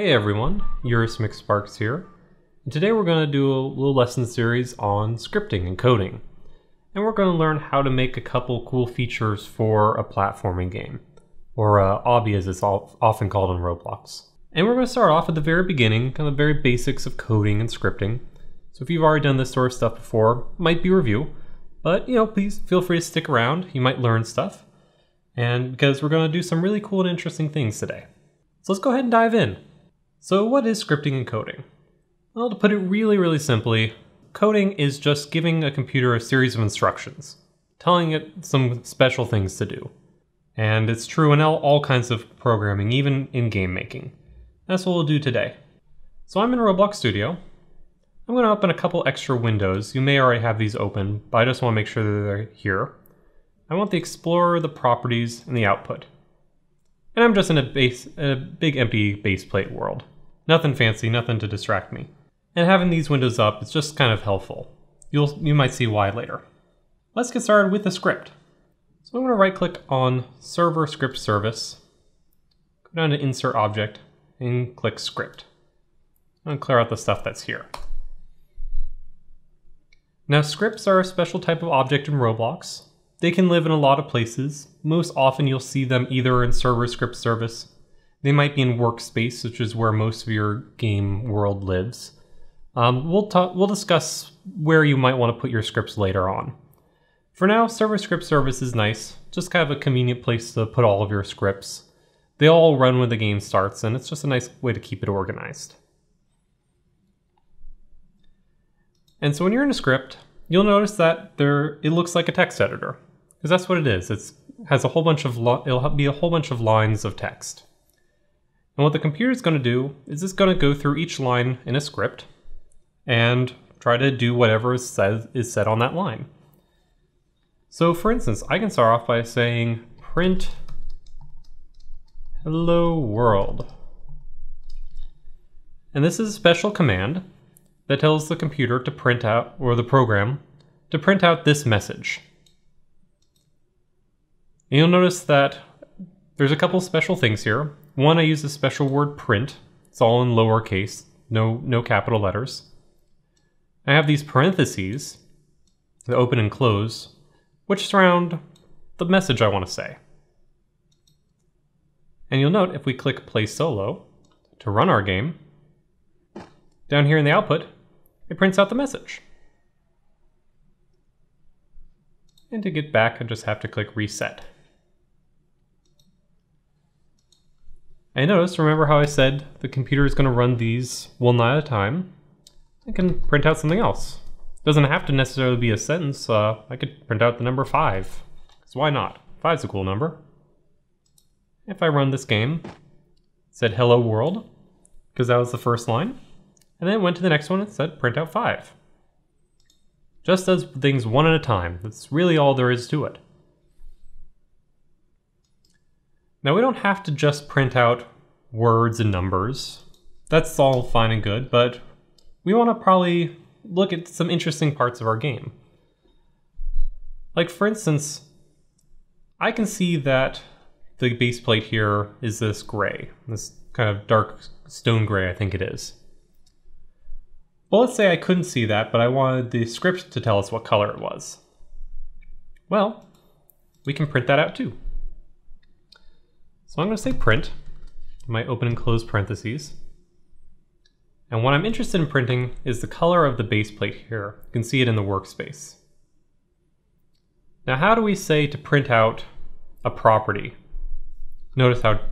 Hey everyone, Urist Sparks here. And today we're going to do a little lesson series on scripting and coding. And we're going to learn how to make a couple cool features for a platforming game, or uh, obby as it's often called in Roblox. And we're going to start off at the very beginning, kind of the very basics of coding and scripting. So if you've already done this sort of stuff before, might be review, but you know, please feel free to stick around. You might learn stuff. And because we're going to do some really cool and interesting things today. So let's go ahead and dive in. So what is scripting and coding? Well, to put it really, really simply, coding is just giving a computer a series of instructions, telling it some special things to do. And it's true in all, kinds of programming, even in game making. That's what we'll do today. So I'm in Roblox Studio. I'm going to open a couple extra windows. You may already have these open, but I just want to make sure that they're here. I want the Explorer, the properties, and the output. And I'm just in a base, a big empty base plate world. Nothing fancy, nothing to distract me. And having these windows up is just kind of helpful. You'll, you might see why later. Let's get started with the script. So I'm going to right click on Server Script Service, go down to Insert Object, and click Script. I'm going to clear out the stuff that's here. Now scripts are a special type of object in Roblox. They can live in a lot of places. Most often you'll see them either in server script service. They might be in workspace, which is where most of your game world lives. Um, we'll, talk, we'll discuss where you might want to put your scripts later on. For now, server script service is nice. Just kind of a convenient place to put all of your scripts. They all run when the game starts, and it's just a nice way to keep it organized. And so when you're in a script, you'll notice that there it looks like a text editor because that's what it is. It has a whole bunch of it'll be a whole bunch of lines of text. And what the computer is going to do is it's going to go through each line in a script and try to do whatever is said, is said on that line. So for instance, I can start off by saying print hello world. And this is a special command that tells the computer to print out, or the program, to print out this message. And you'll notice that there's a couple special things here. One, I use a special word print. It's all in lowercase, no, no capital letters. I have these parentheses that open and close, which surround the message I want to say. And you'll note if we click play solo to run our game, down here in the output, it prints out the message. And to get back, I just have to click reset. And notice, remember how I said the computer is going to run these one at a time? I can print out something else. It doesn't have to necessarily be a sentence. Uh, I could print out the number 5. So why not? 5's a cool number. If I run this game, said hello world, because that was the first line, and then it went to the next one and said print out 5. Just does things one at a time. That's really all there is to it. Now we don't have to just print out words and numbers. That's all fine and good, but we want to probably look at some interesting parts of our game. Like for instance, I can see that the base plate here is this gray, this kind of dark stone gray I think it is. Well, let's say I couldn't see that, but I wanted the script to tell us what color it was. Well, we can print that out too. So I'm going to say print, my open and close parentheses. And what I'm interested in printing is the color of the base plate here. You can see it in the workspace. Now how do we say to print out a property? Notice how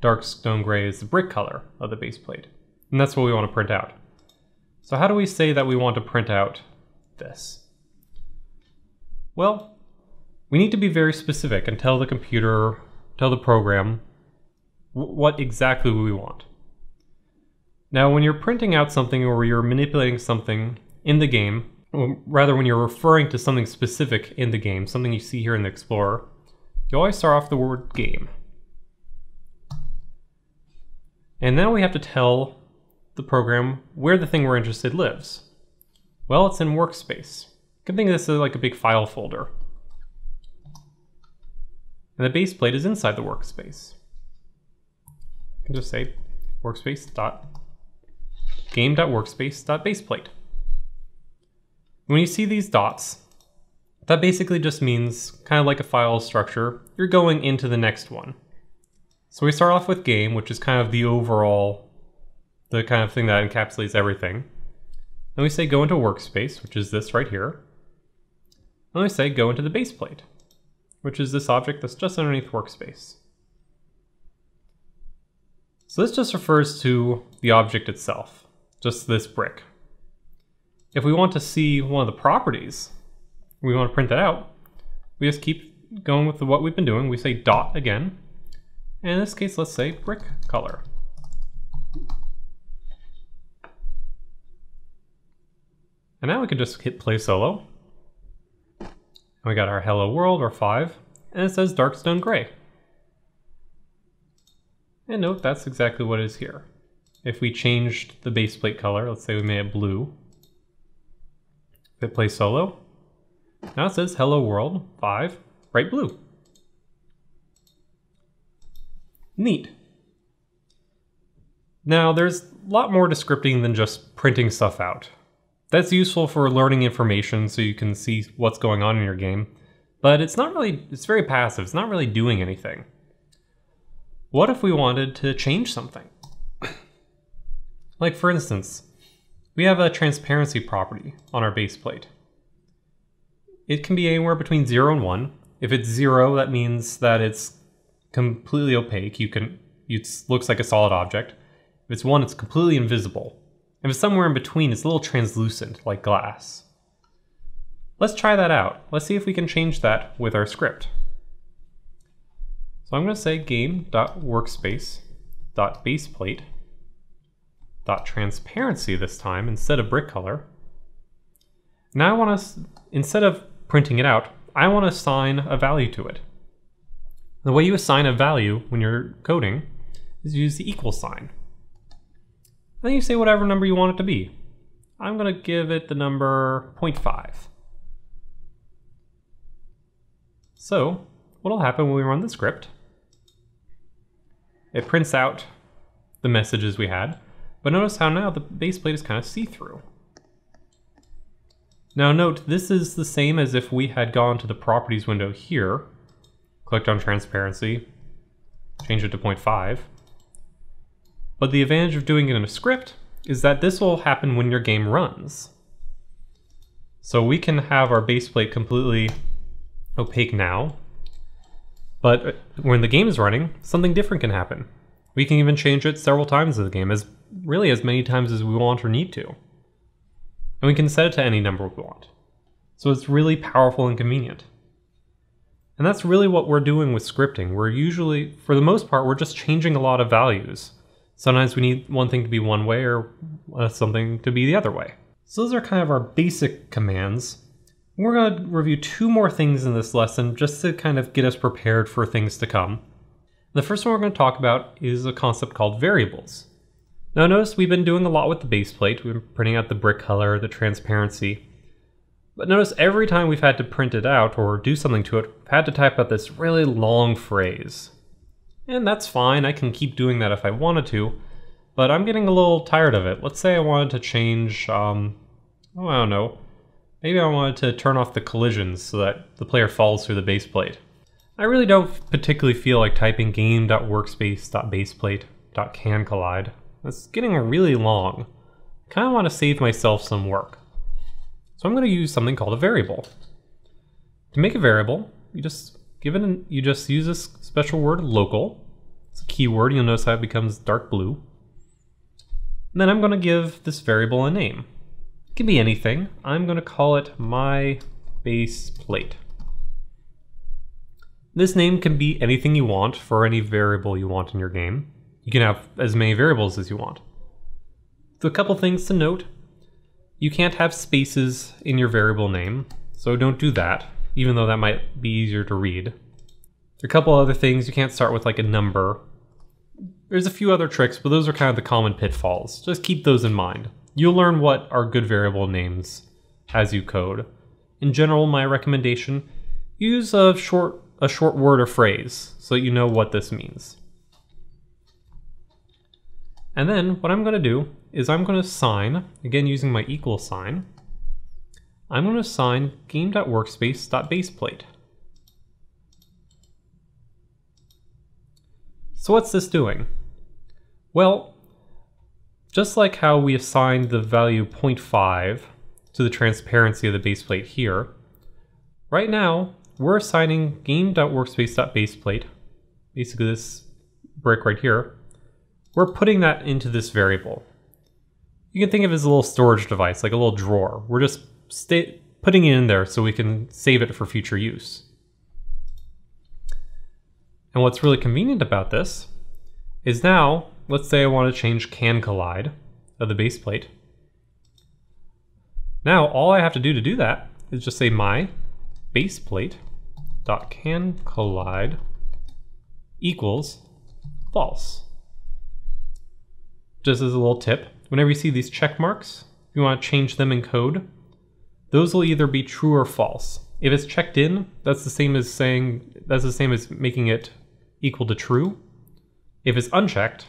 dark stone gray is the brick color of the base plate. And that's what we want to print out. So how do we say that we want to print out this? Well, we need to be very specific and tell the computer, tell the program what exactly we want. Now, when you're printing out something or you're manipulating something in the game, or rather when you're referring to something specific in the game, something you see here in the Explorer, you always start off the word game. And now we have to tell the program where the thing we're interested lives. Well, it's in workspace. You can think of this as like a big file folder. And the base plate is inside the workspace can just say workspace dot game.workspace dot baseplate. When you see these dots, that basically just means, kind of like a file structure, you're going into the next one. So we start off with game, which is kind of the overall, the kind of thing that encapsulates everything. Then we say go into workspace, which is this right here. Then we say go into the base plate, which is this object that's just underneath workspace. So this just refers to the object itself, just this brick. If we want to see one of the properties, we want to print that out, we just keep going with what we've been doing. We say dot again, and in this case, let's say brick color. And now we can just hit play solo. And we got our hello world, or 5, and it says dark stone Gray. And note that's exactly what is here. If we changed the base plate color, let's say we made it blue, hit play solo, now it says hello world 5, bright blue. Neat. Now there's a lot more to scripting than just printing stuff out. That's useful for learning information so you can see what's going on in your game, but it's not really, it's very passive, it's not really doing anything. What if we wanted to change something? like for instance, we have a transparency property on our base plate. It can be anywhere between 0 and 1. If it's 0, that means that it's completely opaque. You can it looks like a solid object. If it's 1, it's completely invisible. If it's somewhere in between, it's a little translucent, like glass. Let's try that out. Let's see if we can change that with our script. So I'm going to say game.workspace.baseplate.transparency this time instead of brick color. Now I want to, instead of printing it out, I want to assign a value to it. The way you assign a value when you're coding is use the equal sign. Then you say whatever number you want it to be. I'm going to give it the number 0.5. So, what will happen when we run the script it prints out the messages we had, but notice how now the base plate is kind of see-through. Now note, this is the same as if we had gone to the properties window here, clicked on transparency, change it to 0.5. But the advantage of doing it in a script is that this will happen when your game runs. So we can have our base plate completely opaque now, but when the game is running, something different can happen. We can even change it several times in the game, as really as many times as we want or need to. And we can set it to any number we want. So it's really powerful and convenient. And that's really what we're doing with scripting. We're usually, for the most part, we're just changing a lot of values. Sometimes we need one thing to be one way or uh, something to be the other way. So those are kind of our basic commands. We're going to review two more things in this lesson just to kind of get us prepared for things to come. The first one we're going to talk about is a concept called variables. Now notice we've been doing a lot with the base plate. We've been printing out the brick color, the transparency. But notice every time we've had to print it out or do something to it, we've had to type out this really long phrase. And that's fine, I can keep doing that if I wanted to, but I'm getting a little tired of it. Let's say I wanted to change, um, oh, I don't know, Maybe I wanted to turn off the collisions so that the player falls through the base plate. I really don't particularly feel like typing game.workspace.baseplate.canCollide. That's getting really long. I kind of want to save myself some work. So I'm going to use something called a variable. To make a variable, you just give it an, you just use this special word local. It's a keyword, you'll notice how it becomes dark blue. And then I'm going to give this variable a name can be anything. I'm going to call it my base plate. This name can be anything you want for any variable you want in your game. You can have as many variables as you want. So a couple things to note. You can't have spaces in your variable name, so don't do that, even though that might be easier to read. A couple other things. You can't start with like a number. There's a few other tricks, but those are kind of the common pitfalls. Just keep those in mind. You'll learn what are good variable names as you code. In general, my recommendation, use a short, a short word or phrase so you know what this means. And then what I'm going to do is I'm going to sign, again using my equal sign, I'm going to assign game.workspace.baseplate. So what's this doing? Well, just like how we assigned the value 0.5 to the transparency of the baseplate here, right now we're assigning game.workspace.baseplate, basically this brick right here, we're putting that into this variable. You can think of it as a little storage device, like a little drawer. We're just putting it in there so we can save it for future use. And what's really convenient about this is now, let's say I want to change can collide of the base plate. Now all I have to do to do that is just say my base plate dot can collide equals false. Just as a little tip, whenever you see these check marks, if you want to change them in code, those will either be true or false. If it's checked in, that's the same as saying, that's the same as making it equal to true. If it's unchecked,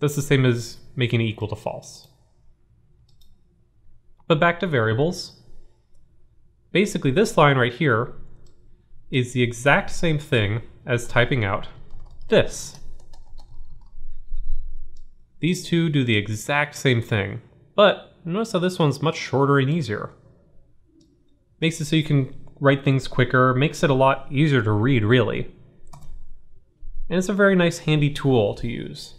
that's the same as making it equal to false. But back to variables. Basically, this line right here is the exact same thing as typing out this. These two do the exact same thing, but notice how this one's much shorter and easier. Makes it so you can write things quicker, makes it a lot easier to read, really. And it's a very nice handy tool to use.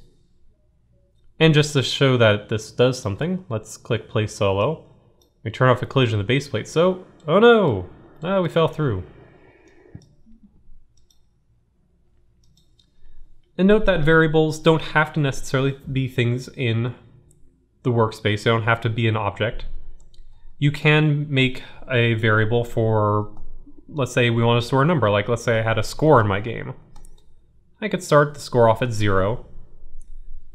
And just to show that this does something, let's click play solo. We turn off the collision of the base plate, so, oh no! Oh, we fell through. And note that variables don't have to necessarily be things in the workspace, they don't have to be an object you can make a variable for, let's say we want to store a number, like let's say I had a score in my game. I could start the score off at zero,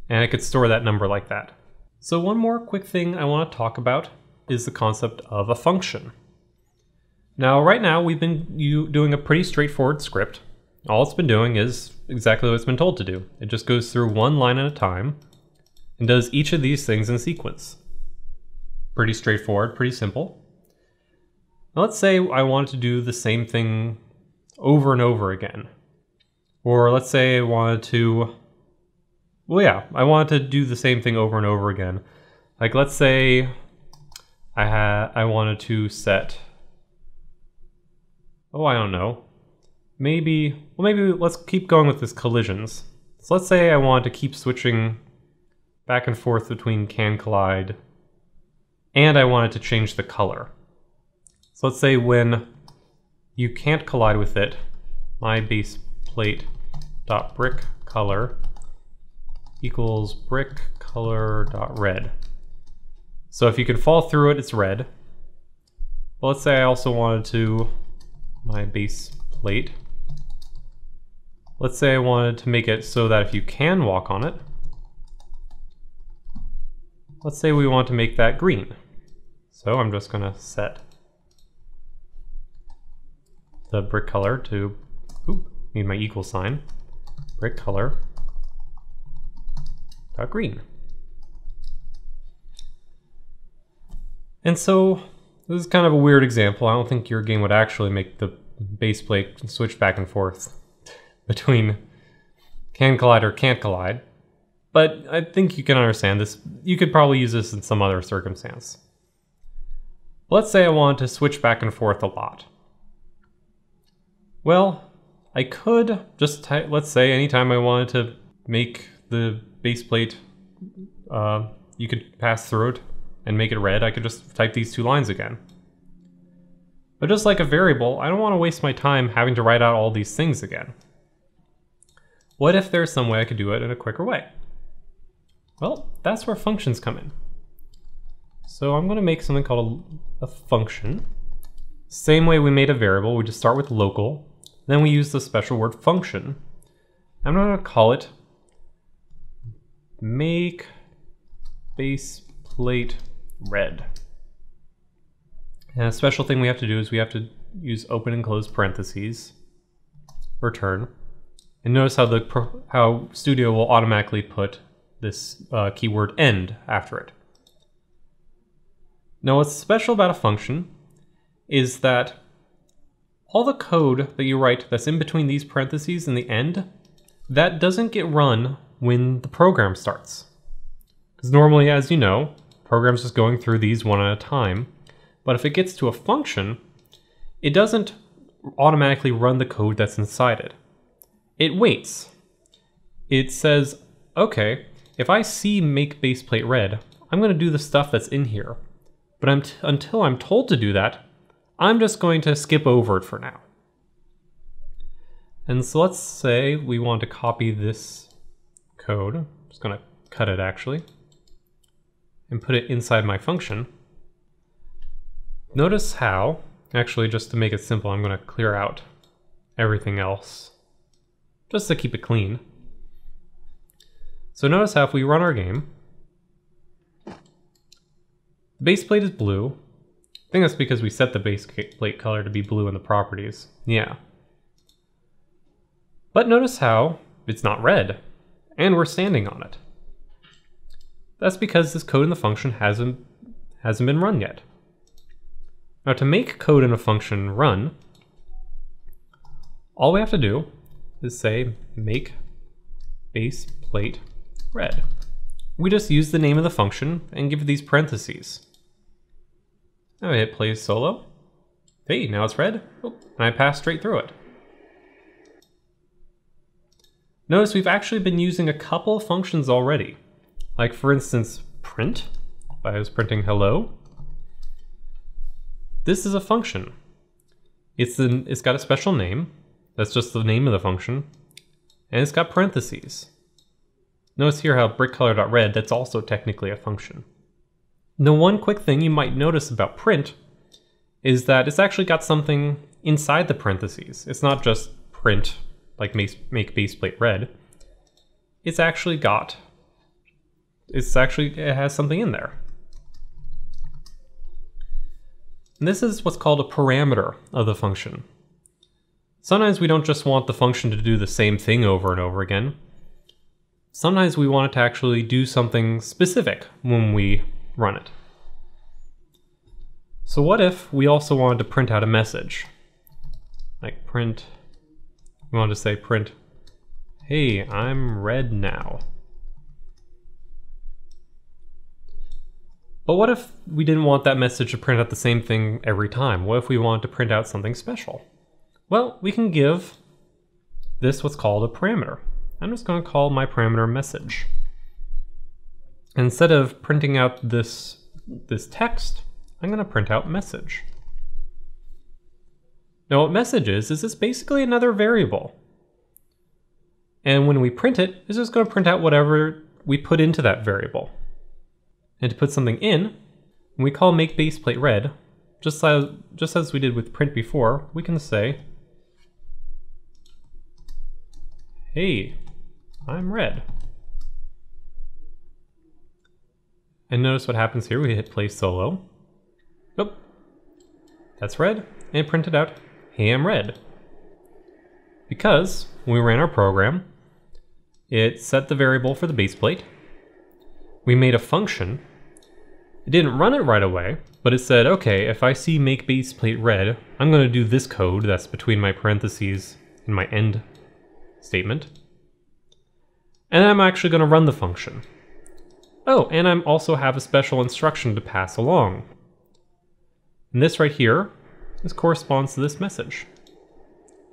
and it could store that number like that. So one more quick thing I want to talk about is the concept of a function. Now right now we've been doing a pretty straightforward script. All it's been doing is exactly what it's been told to do. It just goes through one line at a time and does each of these things in sequence. Pretty straightforward, pretty simple. Now let's say I wanted to do the same thing over and over again. Or let's say I wanted to, well yeah, I wanted to do the same thing over and over again. Like let's say I had I wanted to set Oh, I don't know. Maybe well maybe let's keep going with this collisions. So let's say I wanted to keep switching back and forth between can collide and I wanted to change the color. So let's say when you can't collide with it, my base plate dot brick color equals brick color dot red. So if you can fall through it, it's red. But let's say I also wanted to my base plate. Let's say I wanted to make it so that if you can walk on it, let's say we want to make that green. So I'm just going to set the brick color to, oop, need my equal sign, brick color dot green. And so this is kind of a weird example. I don't think your game would actually make the base plate switch back and forth between can collide or can't collide. But I think you can understand this. You could probably use this in some other circumstance. Let's say I want to switch back and forth a lot. Well, I could just, let's say anytime I wanted to make the base plate, uh, you could pass through it and make it red, I could just type these two lines again. But just like a variable, I don't want to waste my time having to write out all these things again. What if there's some way I could do it in a quicker way? Well, that's where functions come in. So I'm going to make something called a, a, function. Same way we made a variable, we just start with local, then we use the special word function. I'm going to call it make base plate red. And a special thing we have to do is we have to use open and close parentheses, return. And notice how the how Studio will automatically put this uh, keyword end after it. Now what's special about a function is that all the code that you write that's in between these parentheses and the end, that doesn't get run when the program starts. Because normally, as you know, programs just going through these one at a time. But if it gets to a function, it doesn't automatically run the code that's inside it. It waits. It says, okay, if I see make baseplate red, I'm going to do the stuff that's in here. But I'm until I'm told to do that, I'm just going to skip over it for now. And so let's say we want to copy this code. I'm just going to cut it actually and put it inside my function. Notice how, actually just to make it simple, I'm going to clear out everything else just to keep it clean. So notice how if we run our game, the base plate is blue. I think that's because we set the base plate color to be blue in the properties. Yeah. But notice how it's not red, and we're standing on it. That's because this code in the function hasn't, hasn't been run yet. Now to make code in a function run, all we have to do is say make base plate red. We just use the name of the function and give it these parentheses. Now I hit play solo. Hey, now it's red. Oh, and I pass straight through it. Notice we've actually been using a couple of functions already. Like for instance, print, if I was printing hello. This is a function. It's, an, it's got a special name, that's just the name of the function. And it's got parentheses. Notice here how brickcolor.red, that's also technically a function. Now one quick thing you might notice about print is that it's actually got something inside the parentheses. It's not just print, like make baseplate red. It's actually got, it's actually, it has something in there. And this is what's called a parameter of the function. Sometimes we don't just want the function to do the same thing over and over again. Sometimes we want it to actually do something specific when we run it. So what if we also wanted to print out a message? Like print, we want to say print, hey, I'm red now. But what if we didn't want that message to print out the same thing every time? What if we wanted to print out something special? Well, we can give this what's called a parameter. I'm just going to call my parameter message. Instead of printing out this, this text, I'm going to print out message. Now what message is, is it's basically another variable. And when we print it, it's just going to print out whatever we put into that variable. And to put something in, we call make baseplate red, just as, just as we did with print before, we can say Hey, I'm red. And notice what happens here. We hit play solo. Oh, that's red. And print it printed out, I'm red. Because when we ran our program, it set the variable for the base plate. We made a function. It didn't run it right away, but it said, okay, if I see make base plate red, I'm going to do this code that's between my parentheses and my end statement. And I'm actually going to run the function. Oh, and I also have a special instruction to pass along. And this right here, this corresponds to this message.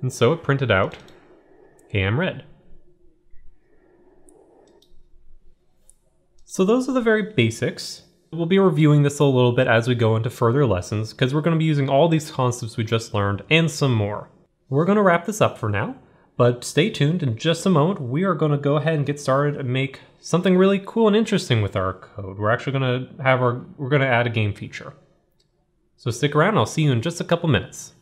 And so it printed out, hey, I'm red. So those are the very basics. We'll be reviewing this a little bit as we go into further lessons, because we're going to be using all these concepts we just learned and some more. We're going to wrap this up for now. But stay tuned, in just a moment we are going to go ahead and get started and make something really cool and interesting with our code. We're actually going to have our, we're going to add a game feature. So stick around, I'll see you in just a couple minutes.